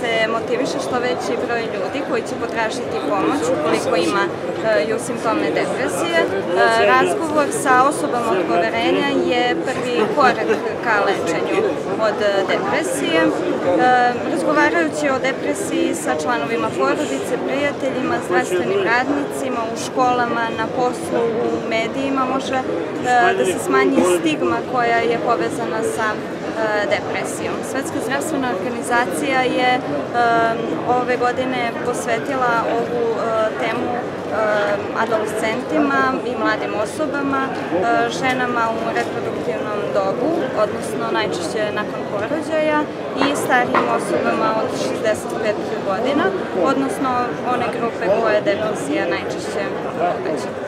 se motiviše što veći broj ljudi koji će potražiti pomoć ukoliko ima ju simptome depresije. Razgovor sa osobama od poverenja je korak ka lečenju od depresije. Razgovarajući o depresiji sa članovima porodice, prijateljima, zdravstvenim radnicima, u školama, na poslu, u medijima, može da se smanji stigma koja je povezana sa depresijom. Svetska zdravstvena organizacija je ove godine posvetila ovu temu adolescentima i mladim osobama, ženama u reproduktivnom dobu, odnosno najčešće nakon porođaja i starijim osobama od 65 godina, odnosno one grupe koje depresija najčešće pogađa.